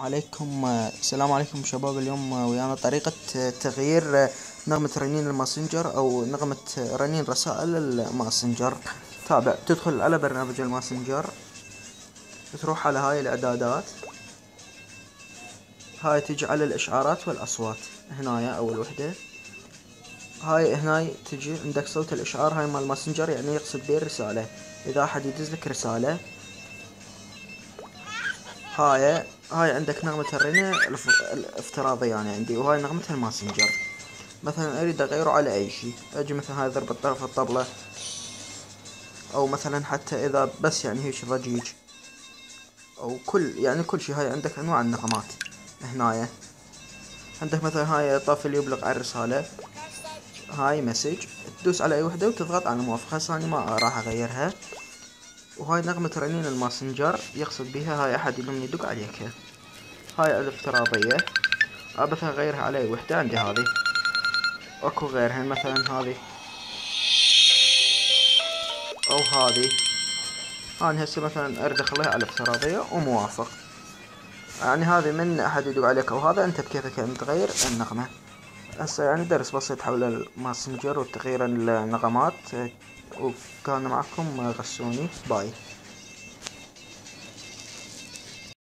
عليكم السلام عليكم شباب اليوم ويانا طريقة تغيير نغمة رنين الماسنجر أو نغمة رنين رسائل الماسنجر. تابع تدخل على برنامج الماسنجر تروح على هاي الإعدادات. هاي تجي على الإشعارات والأصوات هنايا أول وحدة. هاي هناي تجي عندك صوت الإشعار هاي مال الماسنجر يعني يقصد بيه الرسالة. إذا أحد يدزلك رسالة هاي هاي عندك نغمة الرنة الافتراضية يعني عندي وهاي نغمة الماسنجر. مثلا أريد أغيره على أي شي أجي مثلا هاي ضربة طرف الطبلة أو مثلا حتى إذا بس يعني هيش ضجيج أو كل يعني كل شي هاي عندك أنواع النغمات هنايا. عندك مثلا هاي طفل يبلغ على الرسالة. هاي message تدوس على أي وحدة وتضغط على موافقة هسه ما راح أغيرها. وهاي نغمة رنين الماسنجر يقصد بها هاي أحد يلوم يدق عليك. هاي الافتراضية مثلا غيرها على أي وحدة عندي هذي أكو غيرها مثلا هذي أو هذي أنا هسه مثلا أريد أخليها على الافتراضية وموافق. يعني هذي من أحد يدق عليك أو هذا أنت بكيفك يعني تغير النغمة. هسه يعني درس بسيط حول الماسنجر وتغيير النغمات وكان معكم غسوني باي.